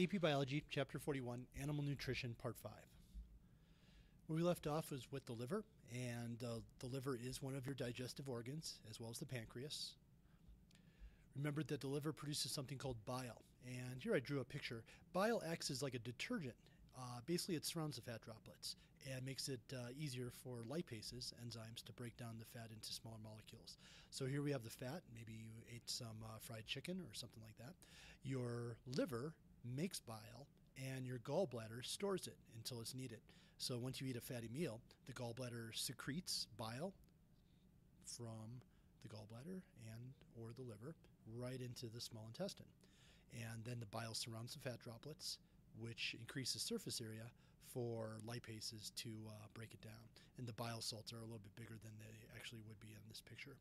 AP Biology, Chapter 41, Animal Nutrition, Part 5. Where we left off was with the liver, and uh, the liver is one of your digestive organs, as well as the pancreas. Remember that the liver produces something called bile, and here I drew a picture. Bile acts as like a detergent. Uh, basically, it surrounds the fat droplets and makes it uh, easier for lipases, enzymes, to break down the fat into smaller molecules. So here we have the fat. Maybe you ate some uh, fried chicken or something like that. Your liver makes bile and your gallbladder stores it until it's needed. So once you eat a fatty meal, the gallbladder secretes bile from the gallbladder and or the liver right into the small intestine. And then the bile surrounds the fat droplets, which increases surface area for lipases to uh, break it down. And the bile salts are a little bit bigger than they actually would be in this picture.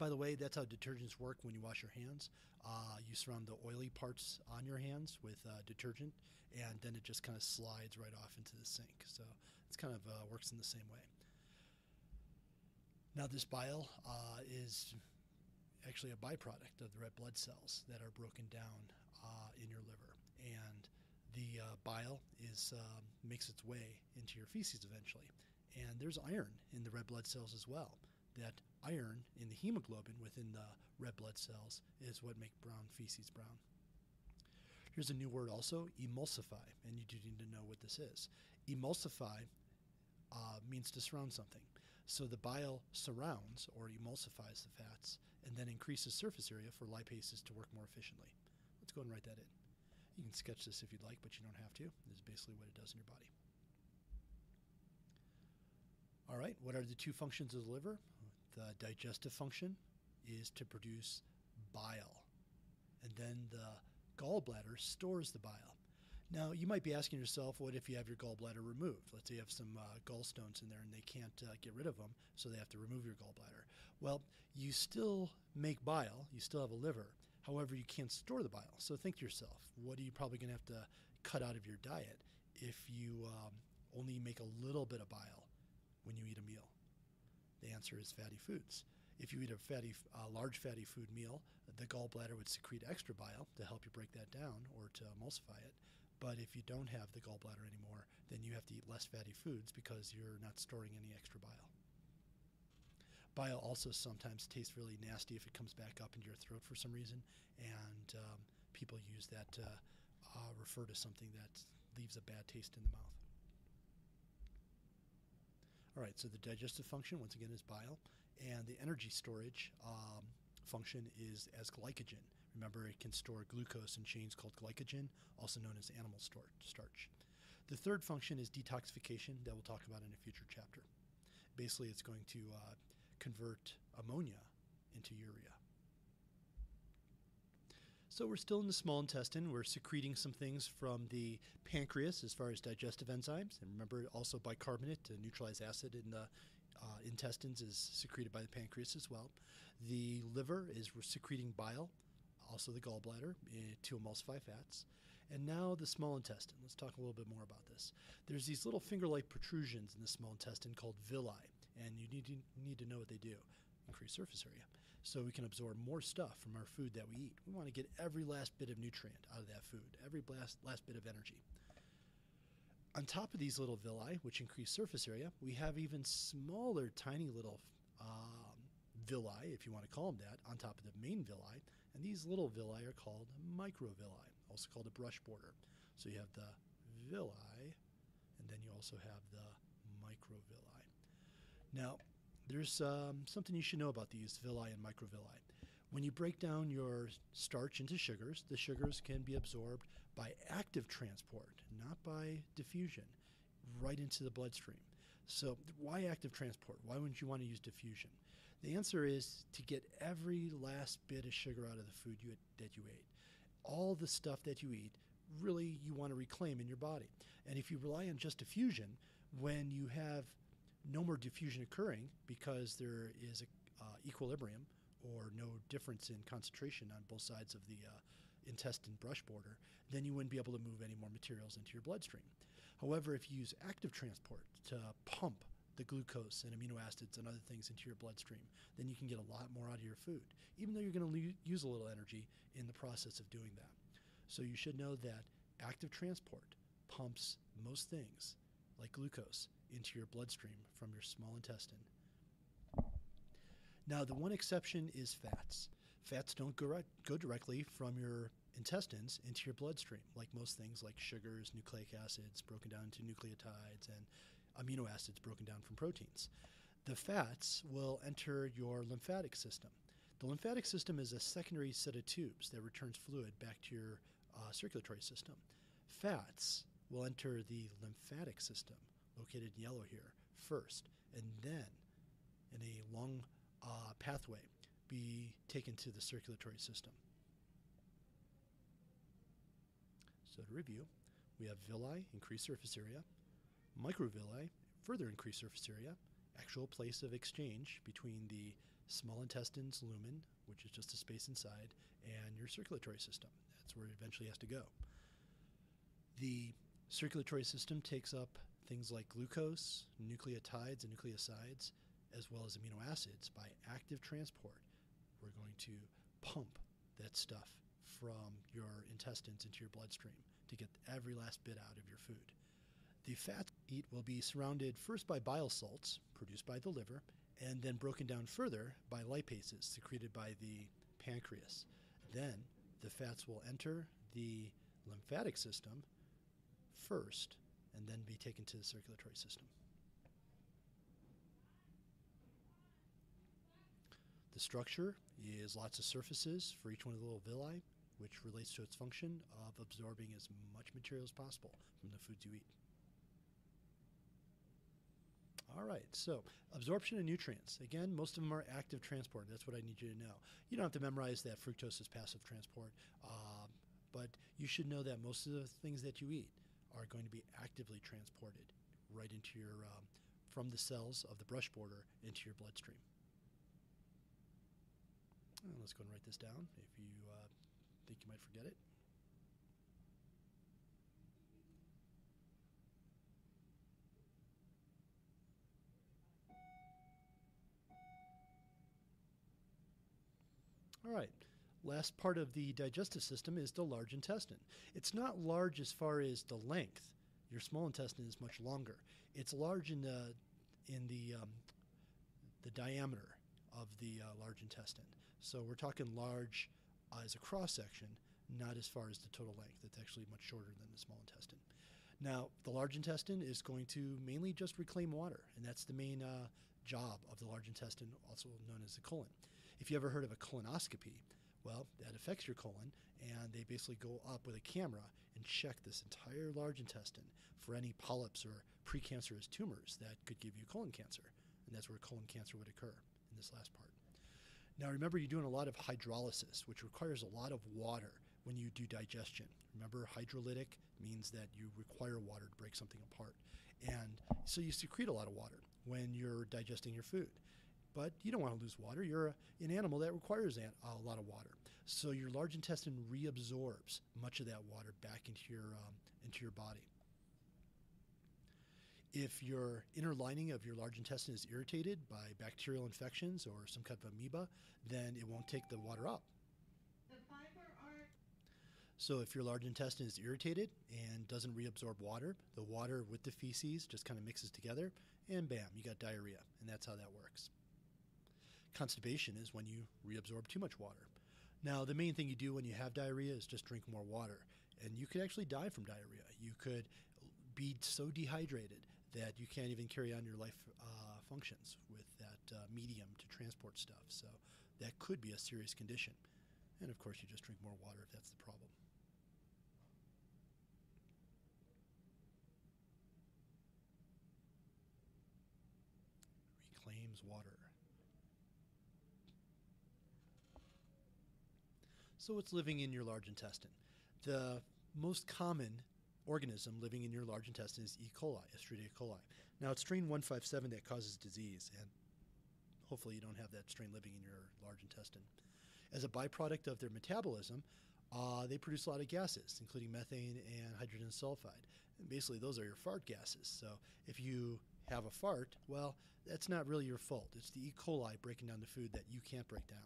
By the way, that's how detergents work when you wash your hands. Uh, you surround the oily parts on your hands with uh, detergent, and then it just kind of slides right off into the sink. So it's kind of uh, works in the same way. Now, this bile uh, is actually a byproduct of the red blood cells that are broken down uh, in your liver, and the uh, bile is makes its way into your feces eventually. And there's iron in the red blood cells as well that iron in the hemoglobin within the red blood cells is what make brown feces brown. Here's a new word also, emulsify, and you do need to know what this is. Emulsify uh, means to surround something. So the bile surrounds or emulsifies the fats and then increases surface area for lipases to work more efficiently. Let's go and write that in. You can sketch this if you'd like, but you don't have to. This is basically what it does in your body. All right, what are the two functions of the liver? The digestive function is to produce bile, and then the gallbladder stores the bile. Now, you might be asking yourself, what if you have your gallbladder removed? Let's say you have some uh, gallstones in there and they can't uh, get rid of them, so they have to remove your gallbladder. Well, you still make bile, you still have a liver. However, you can't store the bile. So think to yourself, what are you probably going to have to cut out of your diet if you um, only make a little bit of bile? when you eat a meal? The answer is fatty foods. If you eat a fatty, large fatty food meal, the gallbladder would secrete extra bile to help you break that down or to emulsify it. But if you don't have the gallbladder anymore, then you have to eat less fatty foods because you're not storing any extra bile. Bile also sometimes tastes really nasty if it comes back up into your throat for some reason, and um, people use that to uh, refer to something that leaves a bad taste in the mouth. All right, so the digestive function, once again, is bile, and the energy storage um, function is as glycogen. Remember, it can store glucose in chains called glycogen, also known as animal starch. The third function is detoxification, that we'll talk about in a future chapter. Basically, it's going to uh, convert ammonia into urea. So we're still in the small intestine. We're secreting some things from the pancreas as far as digestive enzymes. And remember, also bicarbonate to neutralize acid in the uh, intestines is secreted by the pancreas as well. The liver is secreting bile, also the gallbladder, uh, to emulsify fats. And now the small intestine. Let's talk a little bit more about this. There's these little finger-like protrusions in the small intestine called villi, and you need to, need to know what they do increase surface area. So we can absorb more stuff from our food that we eat. We want to get every last bit of nutrient out of that food, every last, last bit of energy. On top of these little villi, which increase surface area, we have even smaller, tiny little um, villi, if you want to call them that, on top of the main villi. And these little villi are called microvilli, also called a brush border. So you have the villi, and then you also have the microvilli. Now, there's um, something you should know about these villi and microvilli. When you break down your starch into sugars, the sugars can be absorbed by active transport, not by diffusion, right into the bloodstream. So, why active transport? Why wouldn't you want to use diffusion? The answer is to get every last bit of sugar out of the food you, that you ate. All the stuff that you eat, really, you want to reclaim in your body. And if you rely on just diffusion, when you have no more diffusion occurring because there is a uh, equilibrium or no difference in concentration on both sides of the uh, intestine brush border, then you wouldn't be able to move any more materials into your bloodstream. However, if you use active transport to pump the glucose and amino acids and other things into your bloodstream, then you can get a lot more out of your food, even though you're going to use a little energy in the process of doing that. So you should know that active transport pumps most things, like glucose, into your bloodstream from your small intestine. Now, the one exception is fats. Fats don't go, right, go directly from your intestines into your bloodstream, like most things like sugars, nucleic acids broken down into nucleotides, and amino acids broken down from proteins. The fats will enter your lymphatic system. The lymphatic system is a secondary set of tubes that returns fluid back to your uh, circulatory system. Fats will enter the lymphatic system, located in yellow here, first, and then in a long uh, pathway be taken to the circulatory system. So to review, we have villi, increased surface area, microvilli, further increased surface area, actual place of exchange between the small intestine's lumen, which is just a space inside, and your circulatory system. That's where it eventually has to go. The circulatory system takes up things like glucose, nucleotides, and nucleosides, as well as amino acids by active transport. We're going to pump that stuff from your intestines into your bloodstream to get every last bit out of your food. The fat eat will be surrounded first by bile salts produced by the liver and then broken down further by lipases secreted by the pancreas. Then the fats will enter the lymphatic system first and then be taken to the circulatory system. The structure is lots of surfaces for each one of the little villi, which relates to its function of absorbing as much material as possible from the foods you eat. All right, so absorption of nutrients. Again, most of them are active transport. That's what I need you to know. You don't have to memorize that fructose is passive transport, uh, but you should know that most of the things that you eat are going to be actively transported right into your, um, from the cells of the brush border into your bloodstream. And let's go and write this down if you uh, think you might forget it. All right. Last part of the digestive system is the large intestine. It's not large as far as the length. Your small intestine is much longer. It's large in the in the um, the diameter of the uh, large intestine. So we're talking large uh, as a cross section, not as far as the total length. It's actually much shorter than the small intestine. Now, the large intestine is going to mainly just reclaim water, and that's the main uh, job of the large intestine, also known as the colon. If you ever heard of a colonoscopy, well, that affects your colon, and they basically go up with a camera and check this entire large intestine for any polyps or precancerous tumors that could give you colon cancer. And that's where colon cancer would occur in this last part. Now, remember, you're doing a lot of hydrolysis, which requires a lot of water when you do digestion. Remember, hydrolytic means that you require water to break something apart. And so you secrete a lot of water when you're digesting your food but you don't want to lose water. You're a, an animal that requires a, a lot of water. So your large intestine reabsorbs much of that water back into your, um, into your body. If your inner lining of your large intestine is irritated by bacterial infections or some kind of amoeba, then it won't take the water up. So if your large intestine is irritated and doesn't reabsorb water, the water with the feces just kind of mixes together, and bam, you got diarrhea, and that's how that works. Constipation is when you reabsorb too much water. Now, the main thing you do when you have diarrhea is just drink more water, and you could actually die from diarrhea. You could be so dehydrated that you can't even carry on your life uh, functions with that uh, medium to transport stuff. So that could be a serious condition. And of course, you just drink more water if that's the problem. Reclaims water. So it's living in your large intestine. The most common organism living in your large intestine is E. coli, Escherichia coli. Now it's strain 157 that causes disease, and hopefully you don't have that strain living in your large intestine. As a byproduct of their metabolism, uh, they produce a lot of gases, including methane and hydrogen sulfide. And basically, those are your fart gases. So if you have a fart, well, that's not really your fault. It's the E. coli breaking down the food that you can't break down.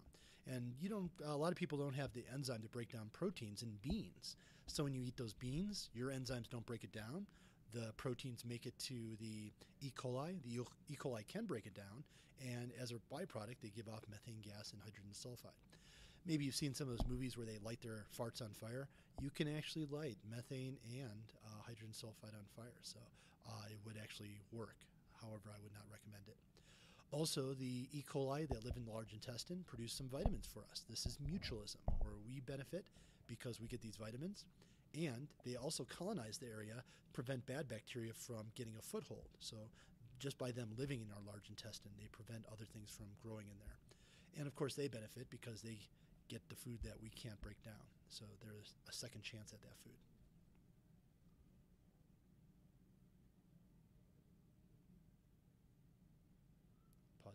And you don't. A lot of people don't have the enzyme to break down proteins in beans. So when you eat those beans, your enzymes don't break it down. The proteins make it to the E. coli. The E. coli can break it down, and as a byproduct, they give off methane gas and hydrogen sulfide. Maybe you've seen some of those movies where they light their farts on fire. You can actually light methane and uh, hydrogen sulfide on fire, so uh, it would actually work. However, I would not recommend it. Also, the E. coli that live in the large intestine produce some vitamins for us. This is mutualism, where we benefit because we get these vitamins, and they also colonize the area, prevent bad bacteria from getting a foothold. So, just by them living in our large intestine, they prevent other things from growing in there. And of course, they benefit because they get the food that we can't break down. So, there's a second chance at that food.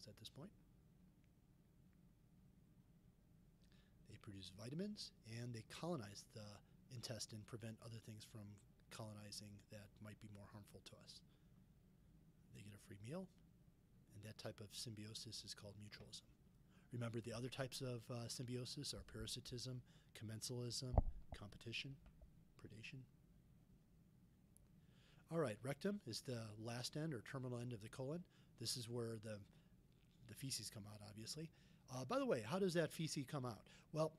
At this point. They produce vitamins and they colonize the intestine, prevent other things from colonizing that might be more harmful to us. They get a free meal, and that type of symbiosis is called mutualism. Remember, the other types of uh, symbiosis are parasitism, commensalism, competition, predation. All right, rectum is the last end or terminal end of the colon. This is where the, the feces come out, obviously. Uh, by the way, how does that feces come out? Well,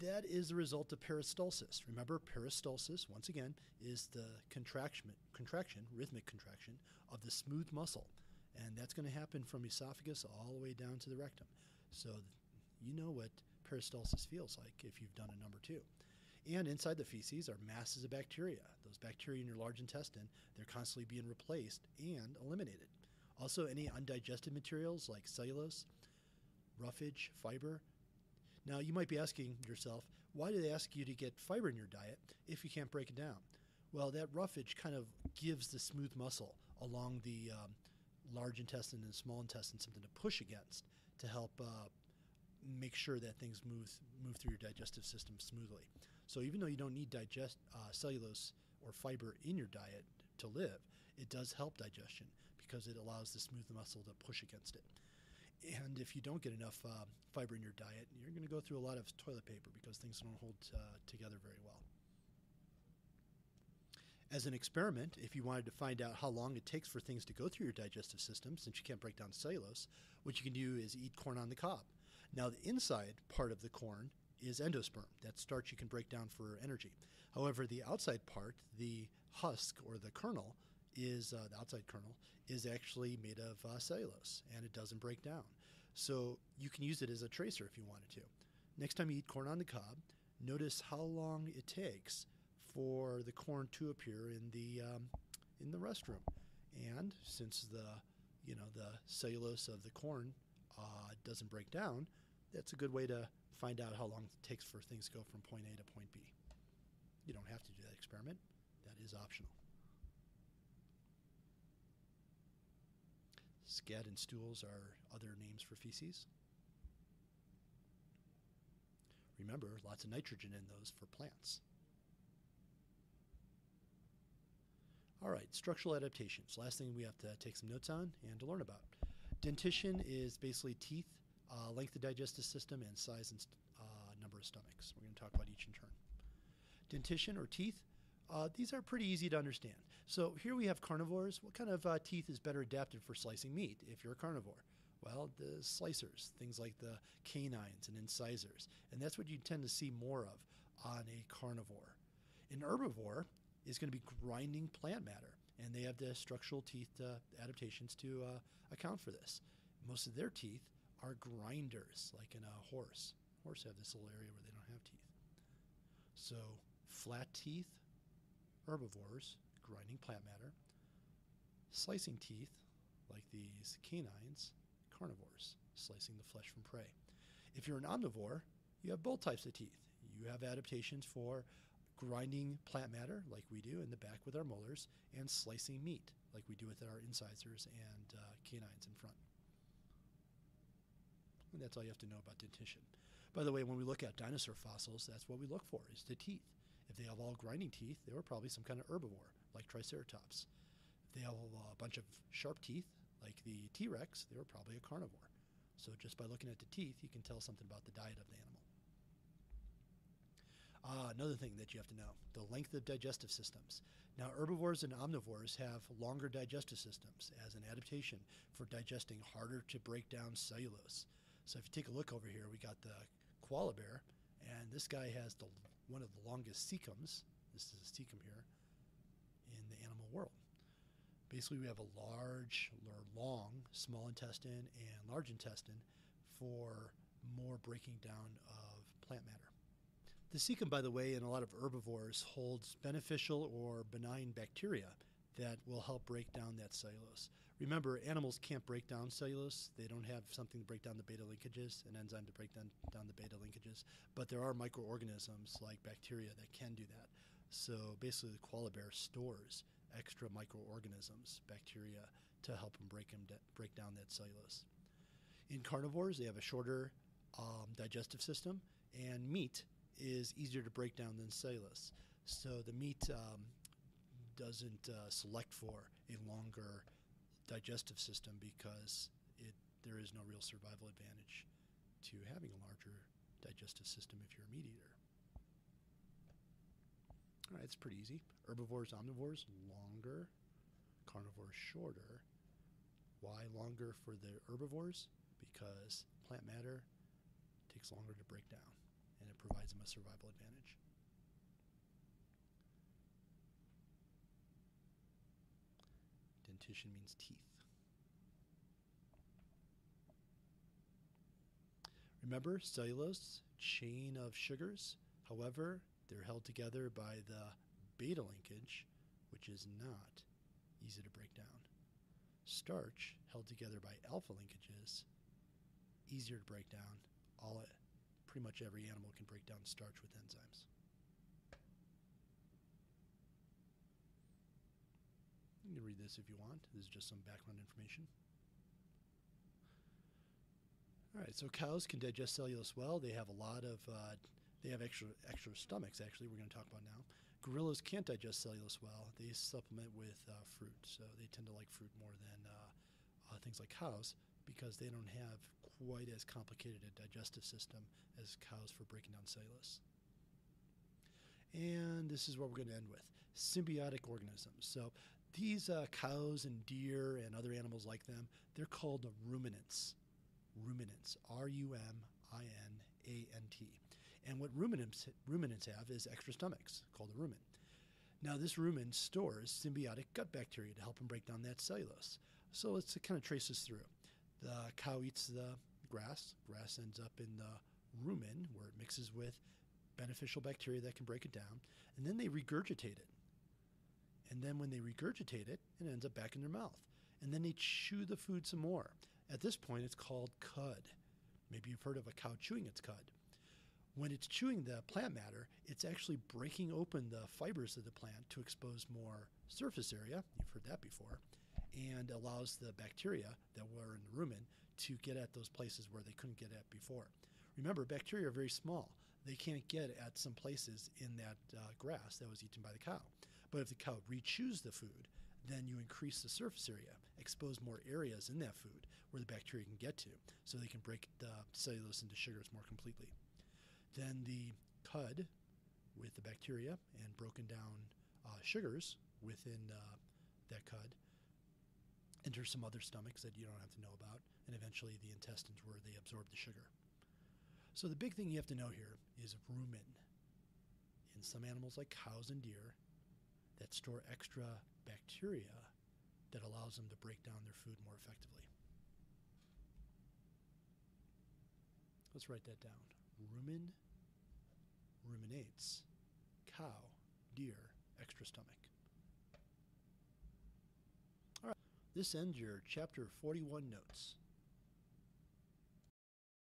that is the result of peristalsis. Remember, peristalsis, once again, is the contraction, contraction, rhythmic contraction of the smooth muscle. And that's going to happen from esophagus all the way down to the rectum. So you know what peristalsis feels like if you've done a number two. And inside the feces are masses of bacteria. Those bacteria in your large intestine, they're constantly being replaced and eliminated. Also, any undigested materials like cellulose, roughage, fiber, now, you might be asking yourself, why do they ask you to get fiber in your diet if you can't break it down? Well, that roughage kind of gives the smooth muscle along the um, large intestine and small intestine something to push against to help uh, make sure that things move move through your digestive system smoothly. So even though you don't need digest uh, cellulose or fiber in your diet to live, it does help digestion because it allows the smooth muscle to push against it. And if you don't get enough uh, fiber in your diet, you're going to go through a lot of toilet paper because things don't hold uh, together very well. As an experiment, if you wanted to find out how long it takes for things to go through your digestive system, since you can't break down cellulose, what you can do is eat corn on the cob. Now, the inside part of the corn is endosperm. That starch you can break down for energy. However, the outside part, the husk or the kernel, is uh, the outside kernel is actually made of uh, cellulose and it doesn't break down. So you can use it as a tracer if you wanted to. Next time you eat corn on the cob, notice how long it takes for the corn to appear in the um, in the restroom. And since the you know the cellulose of the corn uh, doesn't break down, that's a good way to find out how long it takes for things to go from point A to point B. You don't have to do that experiment; that is optional. Scat and stools are other names for feces. Remember, lots of nitrogen in those for plants. All right, structural adaptations. Last thing we have to take some notes on and to learn about. Dentition is basically teeth, uh, length of digestive system, and size and uh, number of stomachs. We're going to talk about each in turn. Dentition or teeth, uh, these are pretty easy to understand. So here we have carnivores. What kind of uh, teeth is better adapted for slicing meat if you're a carnivore? Well, the slicers, things like the canines and incisors. And that's what you tend to see more of on a carnivore. An herbivore is going to be grinding plant matter, and they have the structural teeth uh, adaptations to uh, account for this. Most of their teeth are grinders, like in a horse. Horses have this little area where they don't have teeth. So, flat teeth, herbivores, grinding plant matter, slicing teeth, like these canines, carnivores, slicing the flesh from prey. If you're an omnivore, you have both types of teeth. You have adaptations for grinding plant matter, like we do in the back with our molars, and slicing meat, like we do with our incisors and uh, canines in front. And that's all you have to know about dentition. By the way, when we look at dinosaur fossils, that's what we look for, is the teeth. If they have all grinding teeth, they were probably some kind of herbivore like Triceratops. They have a bunch of sharp teeth, like the T Rex, they were probably a carnivore. So just by looking at the teeth, you can tell something about the diet of the animal. Uh, another thing that you have to know the length of digestive systems. Now, herbivores and omnivores have longer digestive systems as an adaptation for digesting harder to break down cellulose. So, if you take a look over here, we got the koala bear, and this guy has the, one of the longest cecums. This is a cecum here world. Basically, we have a large or long small intestine and large intestine for more breaking down of plant matter. The cecum, by the way, in a lot of herbivores holds beneficial or benign bacteria that will help break down that cellulose. Remember, animals can't break down cellulose. They don't have something to break down the beta linkages, an enzyme to break down, down the beta linkages. But there are microorganisms like bacteria that can do that. So basically, the koala bear stores extra microorganisms, bacteria, to help them break, them break down that cellulose. In carnivores, they have a shorter um, digestive system, and meat is easier to break down than cellulose. So the meat um, doesn't uh, select for a longer digestive system because it there is no real survival advantage to having a larger digestive system if you're a meat eater. All right, it's pretty easy. Herbivores, omnivores, longer. Carnivores, shorter. Why longer for the herbivores? Because plant matter takes longer to break down and it provides them a survival advantage. Dentition means teeth. Remember, cellulose, chain of sugars. However, they're held together by the beta linkage, which is not easy to break down. Starch, held together by alpha linkages, easier to break down. All pretty much every animal can break down starch with enzymes. You can read this if you want. This is just some background information. All right, so cows can digest cellulose well. They have a lot of, uh, they have extra extra stomachs. Actually, we're going to talk about now. Gorillas can't digest cellulose well. They supplement with uh, fruit, so they tend to like fruit more than uh, uh things like cows because they don't have quite as complicated a digestive system as cows for breaking down cellulose. And this is what we're going to end with symbiotic organisms. So these uh, cows and deer and other animals like them, they're called ruminants. Ruminants, R U M I N A N T. And what ruminants, ruminants have is extra stomachs called a rumen. Now, this rumen stores symbiotic gut bacteria to help them break down that cellulose. So let's kind of trace this through. The cow eats the grass. Grass ends up in the rumen where it mixes with beneficial bacteria that can break it down. And then they regurgitate it. And then when they regurgitate it, it ends up back in their mouth. And then they chew the food some more. At this point, it's called cud. Maybe you've heard of a cow chewing its cud. When it's chewing the plant matter, it's actually breaking open the fibers of the plant to expose more surface area. You've heard that before and allows the bacteria that were in the rumen to get at those places where they couldn't get at before. Remember, bacteria are very small. They can't get at some places in that uh, grass that was eaten by the cow. But if the cow rechews the food, then you increase the surface area, expose more areas in that food where the bacteria can get to, so they can break the cellulose into sugars more completely. Then the cud with the bacteria and broken down uh, sugars within uh, that cud enter some other stomachs that you don't have to know about, and eventually the intestines where they absorb the sugar. So the big thing you have to know here is rumen. In some animals like cows and deer that store extra bacteria that allows them to break down their food more effectively. Let's write that down. Rumen ruminants, cow, deer, extra stomach. All right, this ends your chapter 41 notes.